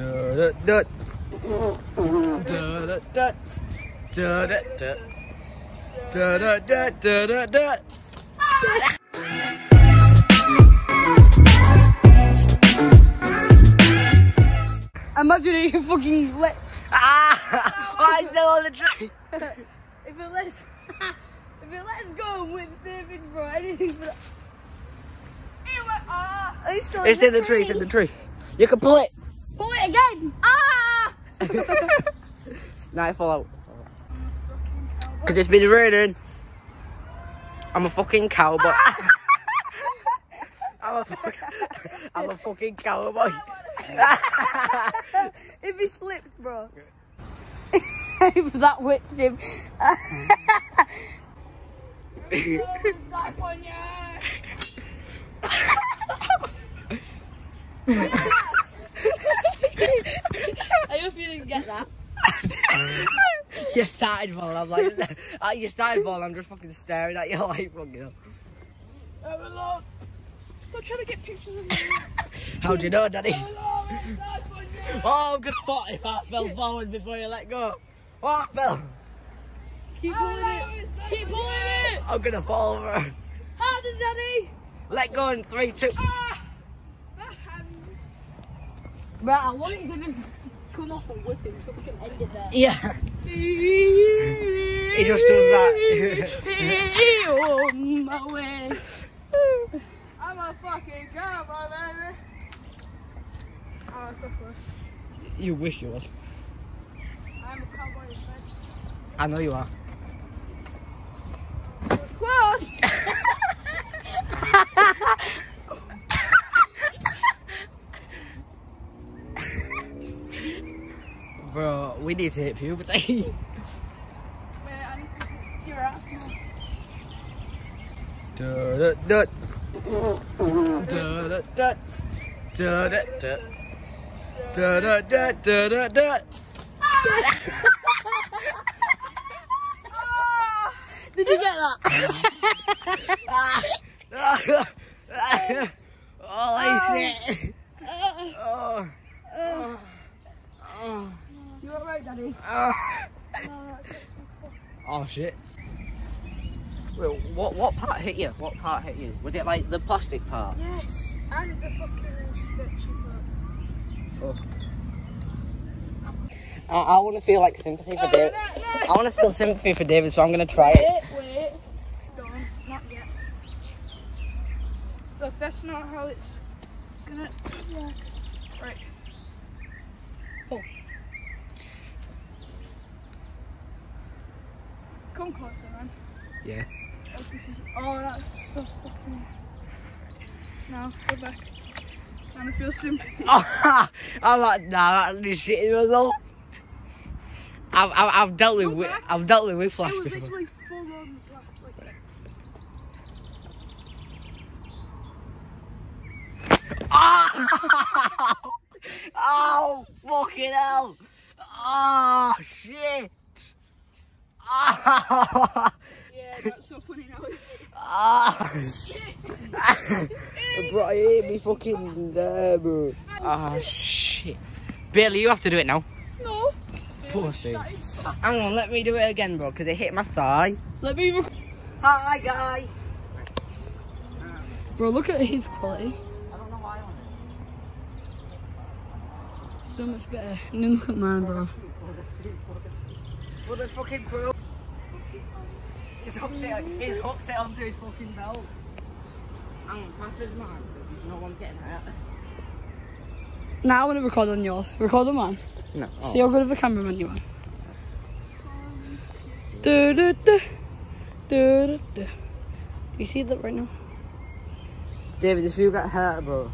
Da, da, da. Da, da, da. Da, da, da. Da, da, da, da, da. Imagine if you fucking let. Ah! Is there on the tree? If it lets. if it lets go with David, bro, anything for that. Ew, ah. Still It's in the tree, it's in the tree. You can pull it. Pull it again! Ah! Nah, it fall out. Because it's been raining. I'm a fucking cowboy. I'm a fucking, I'm a fucking cowboy. if he slipped, bro. if that whipped him. I hope you didn't get that. you started falling. I'm like, uh, you started falling. I'm just fucking staring at you like fucking. hell. Stop trying to get pictures of me. How do you know, Daddy? Oh, I'm gonna fall if I fell forward before you let go. Oh, I fell. Keep pulling it. Keep pulling it. I'm gonna fall over. Harder, Daddy. Let go in three, two. Right, I want it to just come off and whip him so we can end it there. Yeah. He just does that. on my way. I'm a fucking cowboy, baby. Oh, so close. you wish you was. I'm a cowboy. I know you are. Close! Bro, we need to hit puberty. Wait, I need to get your ass more. Da da da. Da da da. Da da da. Da da da da da da. Did you get that? Holy shit. Oh. Oh. You Daddy? Oh. Oh shit. Wait, what what part hit you? What part hit you? Was it like the plastic part? Yes, and the fucking stretchy part. Oh. I, I want to feel like sympathy for oh, David. I want to feel sympathy for David, so I'm gonna try it. Wait, wait. Don't, not yet. Look, that's not how it's gonna work. Right. Pull. Come closer, man. Yeah. Oh, this is, oh, that's so fucking. No, go back. Trying to feel sympathy. I'm like, nah, that's shitting myself. I've, I've, I've dealt with, Go wi- back. I've dealt with whiplash It was before. literally full on. Like, Oh! oh, fucking hell! Oh, shit! Yeah, that's so funny now. Is it? shit! bro, I hate me fucking there, bro. Oh, shit. Bailey, you have to do it now. No. Pussy. Hang on, let me do it again, bro, because it hit my thigh. Let me. Hi, guys. Bro, look at his quality. I don't know why I want it. So much better. And then look at mine, bro. Well, there's fucking crew. He's hooked it, he's hooked it onto his fucking belt. Hang on, pass his man, because no one's getting hurt. Now I want to record on yours. Record on mine. No. See how good of a cameraman you are. Oh. Do, do, do. Do, do, du. You see that right now? David, if you got hurt, bro.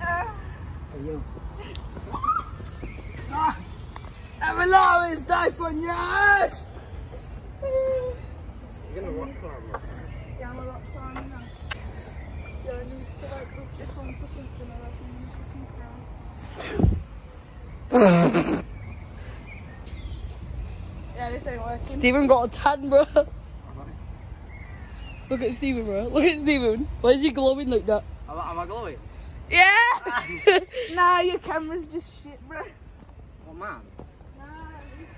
Are you? I will always die for your ass. You're gonna rock climb, bro. Yeah, I'm a rock climber now. Yeah, I need to like hook this one something or else I'm gonna cut. Yeah, this ain't working. Steven got a tan, bro. Look at Steven, bro. Look at Steven. Why is he glowing like that? Am, I- am I glowing? Yeah! Nah, your camera's just shit, bro. Oh man. Nah, it's...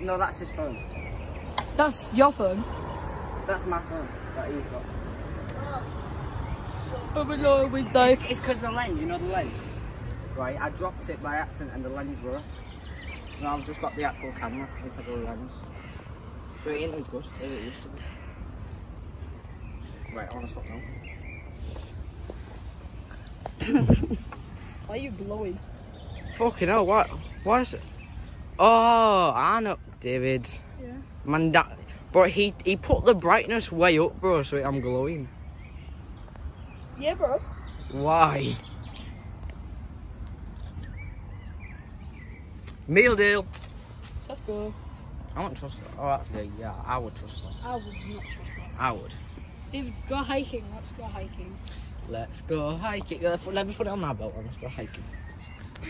No, that's his phone. That's your phone. That's my phone that he's got. But we know we die. It's because the lens, you know the lens? Right, I dropped it by accident and the lens broke. So now I've just got the actual camera instead of the lens. So it ain't as good as it used to be. Right, I want to swap now. Why are you blowing? Fucking hell, what? Why is it? Oh, I know. David. Yeah. Man, that. But he he put the brightness way up, bro, so I'm glowing. Yeah, bro. Why? Meal deal. Let's go. I won't trust that. Oh, actually, yeah, I would trust that. I would not trust that. I would. David, go hiking. Let's go hiking. Let's go hiking. Uh, Let me put it on my belt let's go hiking.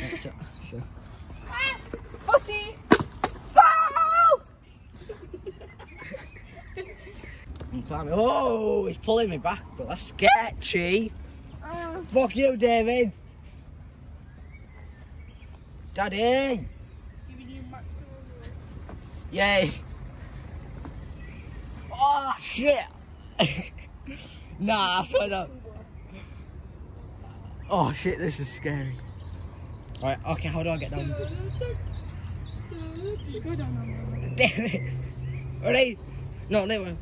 That's it. So. Footy! I'm climbing. Oh, he's pulling me back, but that's sketchy. Uh, Fuck you, David. Daddy. giving you maximum. Yay. Oh, shit. nah, I swear not. Oh, shit, this is scary. Right, okay, how do I get down? Just go down there. Damn it. Ready? No, they were.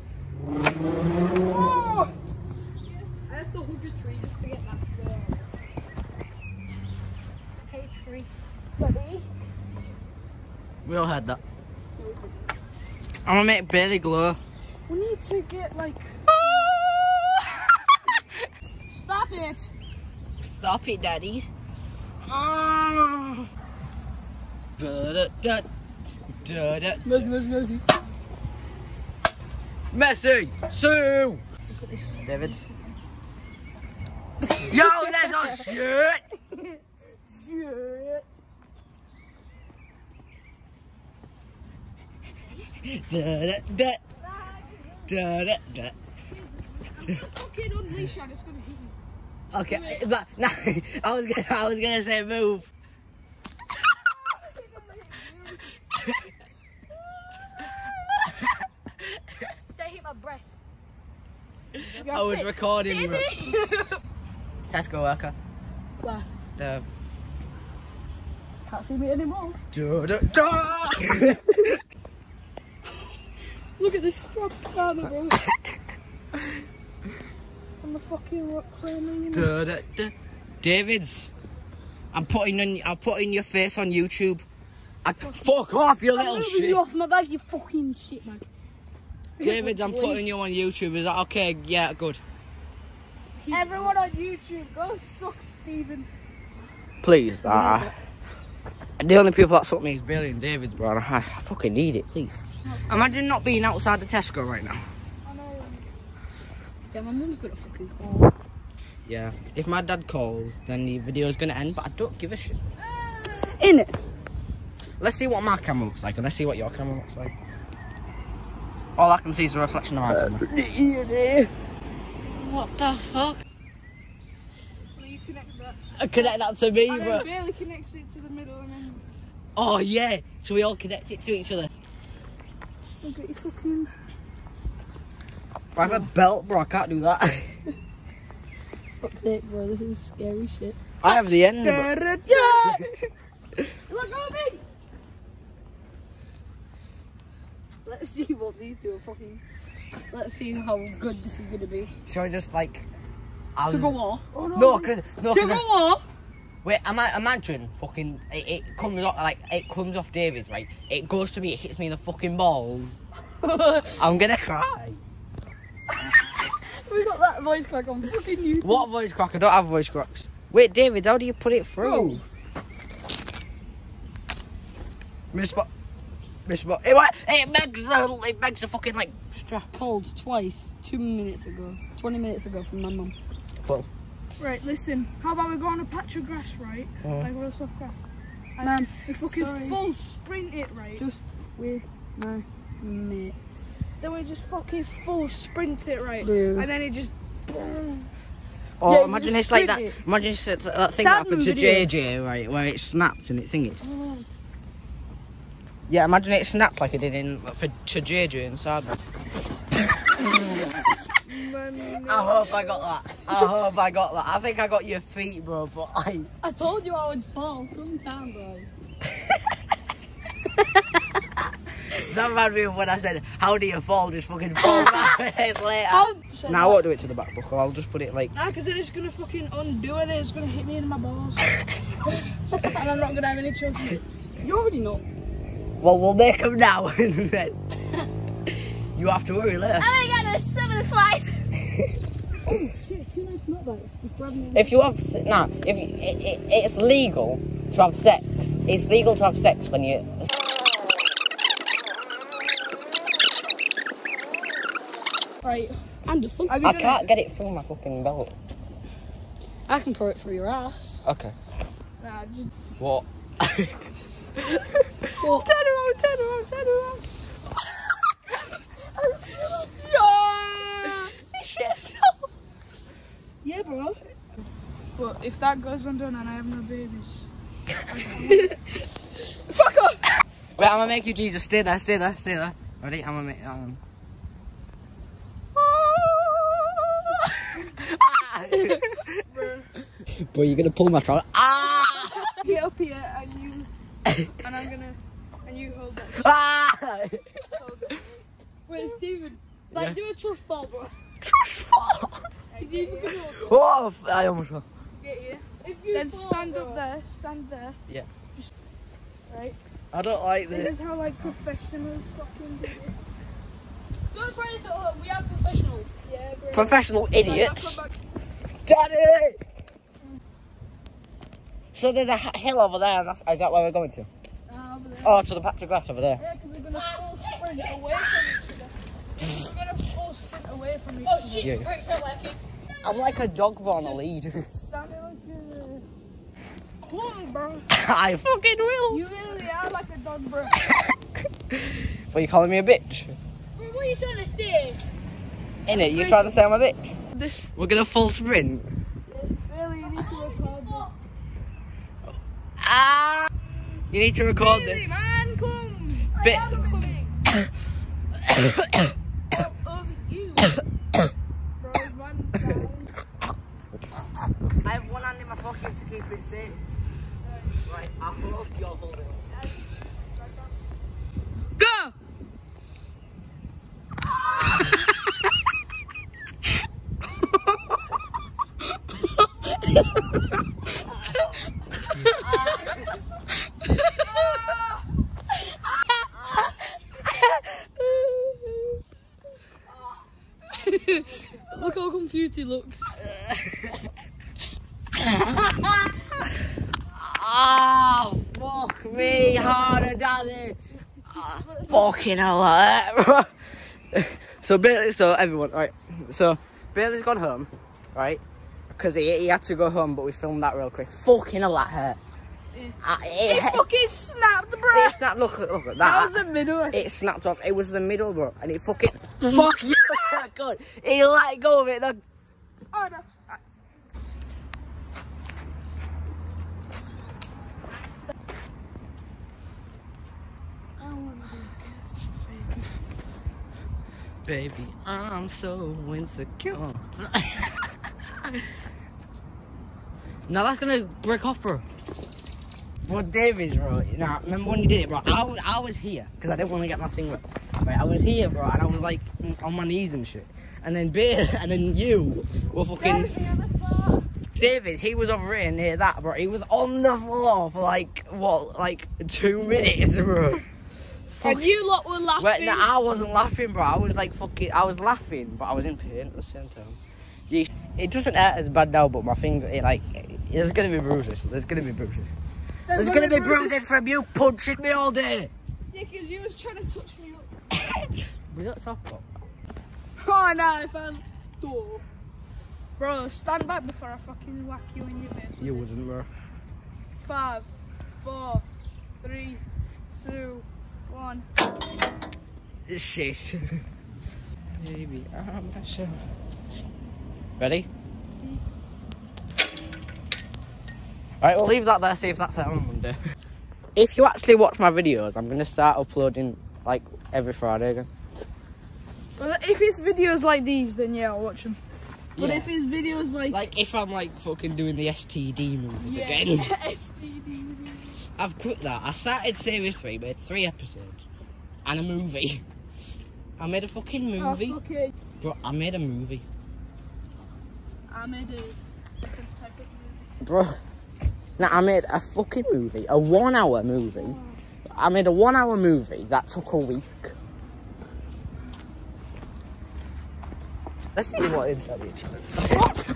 Oh! I have to hug a tree just to get that far. Hey, tree. Ready? We all had that. I'm gonna make Bailey glow. We need to get like. Stop it! Stop it, daddies. Ah. Da-da-da. Da-da. Messi, Messi, Messi. Messi! Sue! David. Yo, there's our shit! Shit. Da-da-da. Da-da-da. Fucking unleash, I'm just gonna hit you. Okay, but nah, I was gonna, I was gonna say move. They hit my breast. I was recording. Tesco worker. Where? The Can't see me anymore. da-da-da. Look at this strap camera, bro. I'm a fucking rock climber, you know. Da-da-da. David's. I'm putting on. I'm putting your face on YouTube. I, fuck off, you I'm little moving shit. you off my bag, you fucking shit bag. David, I'm putting you on YouTube. Is that okay? Yeah, good. Everyone on YouTube, go suck Steven. Please. Uh, the only people that suck me is Bailey and David, bro. I, I fucking need it, please. Imagine not being outside the Tesco right now. I know. Yeah, my mum's gonna fucking call. Yeah. If my dad calls, then the video is gonna end. But I don't give a shit. In it. Let's see what my camera looks like, and let's see what your camera looks like. All I can see is a reflection of my camera. What the fuck? Well, you connect that. I connect that to me, And bro. then Bailey connects it to the middle and then Oh yeah. So we all connect it to each other. look at your fucking. I have a belt, bro. I can't do that. Fuck's sake, bro, this is scary shit. I have the end. Bro. Yeah! Look at me! Let's see what these two are fucking. Let's see how good this is gonna be. Shall we just like? I To was, go war. Oh no! no, cause no, go I- war! wait. Am I imagine fucking? It, it comes off like it comes off David's right. It goes to me. It hits me in the fucking balls. I'm gonna cry. we got that voice crack on fucking YouTube. What voice crack? I don't have voice cracks. Wait, David, how do you put it through? Miss Miss Bo- it, it makes the it makes the fucking like strap. Called twice, two minutes ago. 20 minutes ago from my mum. Well. Right, listen. How about we go on a patch of grass, right? Like real soft grass. And Ma'am, we fucking sorry. full sprint it, right? Just with my mates. Then we just fucking full sprint it, right? Yeah. And then it just. Boom. Or Yeah, imagine it's like that. it. Imagine it's that that thing Sam that happened to video. JJ, right, where it snapped and it thingy. Oh. Yeah, imagine it snapped like it did in for to JJ inside. I hope I got that. I hope I got that. I think I got your feet, bro. But I. I told you I would fall sometime, bro. That reminded me of when I said, "How do you fall?" Just fucking fall five minutes later. How? Now I won't do it to the back buckle. I'll just put it like. Nah, because then it's gonna fucking undo it it's gonna hit me in my balls. and I'm not gonna have any children. You already know. Well, we'll make them now, and then you have to worry later. Oh my god, there's so many flies. Oh, if you have se- nah, if you, it, it, it's legal to have sex. It's legal to have sex when you. Right. Anderson. Are we I gonna- can't get it through my fucking belt. I can pour it through your ass. Okay. Nah, just What? What? Turn around, turn around, turn around. yeah, bro. But if that goes undone and I have no babies, Fuck off! Wait, I'm gonna make you Jesus. Stay there, stay there, stay there. Ready? I'm gonna make. Um... Bro, you're gonna pull my trunk. Ah! get up here and you and I'm gonna and you hold that. ah! Hold it. Wait, Steven. Like, Yeah. do a trust fall, bro. Is he even gonna hold it? oh, I almost fell. Get you. If you Then fall, stand bro. up there. Stand there. Yeah. Just, right. I don't like This this. is how like professionals fucking do it. Don't try this at home. We are professionals. Yeah, bro. Professional idiots. I'll come back. Daddy! So there's a h- hill over there, and that's, is that where we're going to? Over there. Oh, to the patch of grass over there. Yeah, because we're gonna full sprint away from each other. We're gonna full sprint away from each Oh other. shit, Yeah. great for lefty. I'm like a dog but on a lead. Sounded like a cool, bro. I fucking will. You really are like a dog, bro. What, you calling me a bitch? Bro, what are you trying to say? Innit, you trying to say I'm a bitch? This We're gonna full sprint. really you need to record this. Ah! You need to record Really, this. man, come. Bit- I am coming. Up over you. bro, one's down. I have one hand in my pocket to keep it safe. Right, I hope you're holding it. Go! Look how confused he looks. Oh, fuck me harder, daddy. Ah, fucking hell, so Bailey, so everyone, right? So Bailey's gone home, right? Because he, he had to go home, but we filmed that real quick. Fucking hell, that hurt. Uh, it, Fucking snapped, bro. it snapped. Look, look at That that. was the middle. it snapped off. It was the middle, bro, and it fucking. fuck you! God, he let go of it. Then Oh, no. Baby, I'm so insecure. now that's gonna break off, bro. Bro, Davies, bro. Now, remember when you did it, bro? I was, I was here because I didn't want to get my thing wet. Right, I was here, bro, and I was like on my knees and shit. And then Bear, and then you were fucking. Davies, he was over here near that, bro. He was on the floor for like what, like two minutes, bro. And you lot were laughing. Wait, no, I wasn't laughing, bro. I was like fucking. I was laughing, but I was in pain at the same time. Yeah, it doesn't hurt as bad now, but my finger, it like, there's gonna be bruises. There's gonna be bruises. There's gonna be bruises from you punching me all day. Yeah, because you was trying to touch me up. We don't talk about. Oh, no, I found door. Bro, stand back before I fucking whack you in your face. You wouldn't, bro. Five, four, three, two, one. Shit. Baby, I'm not sure. Ready? Alright, we'll leave that there, see if that's out on Monday. If you actually watch my videos, I'm gonna start uploading like every Friday again. Well, if it's videos like these, then yeah, I'll watch them. But Yeah. if it's videos like, Like if I'm like fucking doing the STD movies yeah, again. STD. I've quit that. I started series three, made three episodes. And a movie. I made a fucking movie. Oh, movie. fuck it. Bro, I made a movie. I made a different type of movie. Bro. Now I made a fucking movie. A one hour movie. Oh. I made a one hour movie that took a week. Let's see what inside the channel.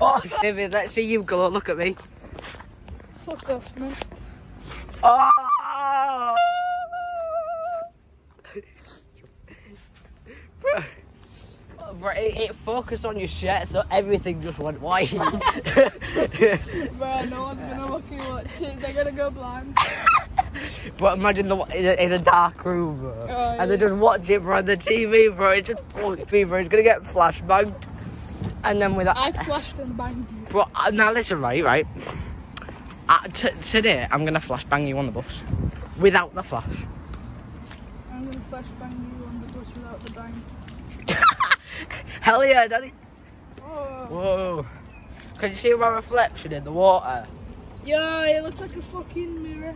oh, David, let's see you go. Look at me. Fuck off, man. Oh! Bro, bro it, it focused on your shirt, so everything just went white. Bro, no one's gonna fucking watch it. They're gonna go blind. but imagine the in a, in a dark room, bro, Oh, and they just watch it bro, on the TV, bro. It just fucked me, bro. It's gonna get flashbanged, and then with that, I flashed and banged you. bro. uh, Now listen, right, right. Uh, today, I'm gonna flashbang you on the bus without the flash. I'm gonna flash bang you on the bus without the bang. Hell yeah, daddy. Oh. Whoa. Can you see my reflection in the water? Yeah, it looks like a fucking mirror.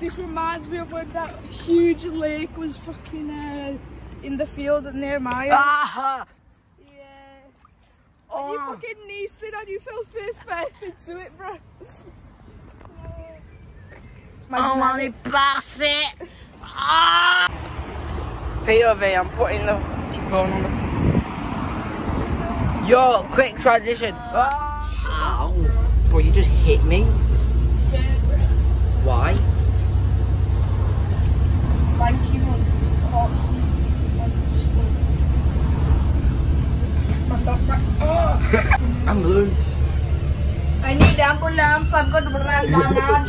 This reminds me of when that huge lake was fucking uh, in the field near my. Ah! Yeah. You Oh. fucking nieced it and you fell face first into it, bro. Oh, Molly Bassett! Ah! POV, I'm putting the phone on the... Yo, quick transition. Ah. Ow. Bro, you just hit me. Why? Thank you once. Can't see once. My backpack. Oh! Ambulance. I need ambulance. I'm going to run down.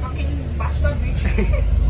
Fucking bastard bitch.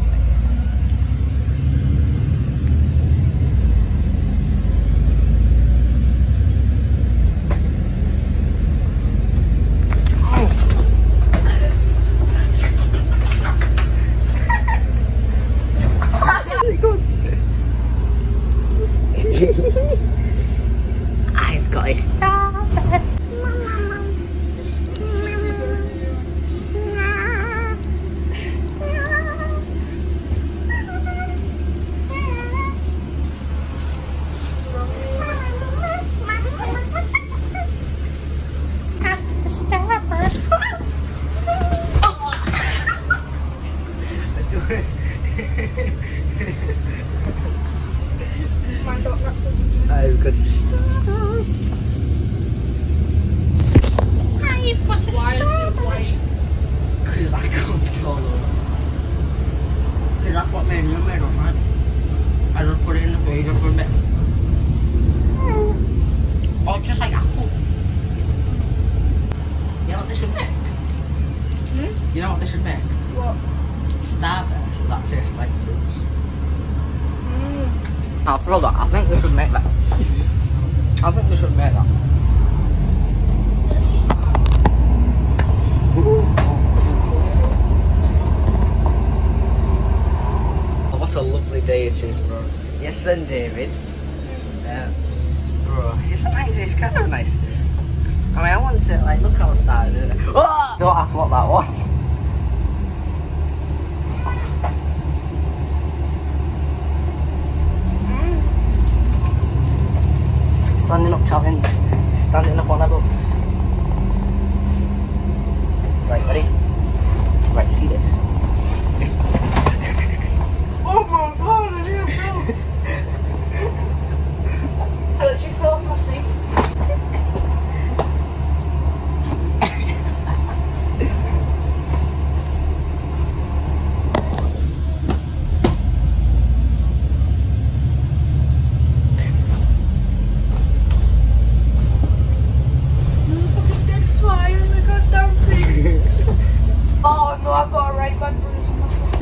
no, I've got right bad bruise on my foot.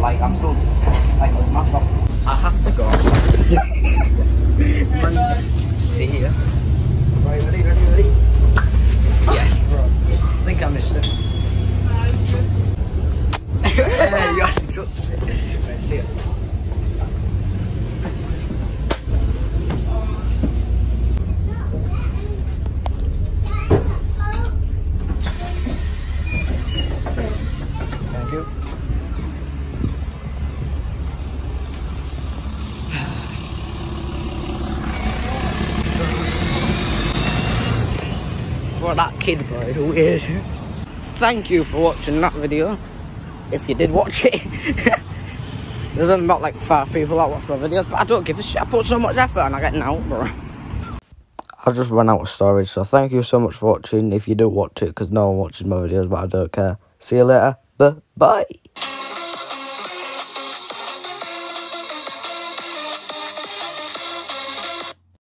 Like, I'm still, like, let's mash up. I have to go. See you. Right, ready, ready, ready? Yes, bro. I think I missed it. Yeah, you actually took it. Right, see ya. Thank you. Well, that kid, bro, is weird. Thank you for watching that video. If you did watch it. There's only about like five people that watch my videos, but I don't give a shit. I put so much effort and I get out, bro. I've just run out of storage, so thank you so much for watching. If you do watch it, because no one watches my videos, but I don't care. See you later. Bye. Bye.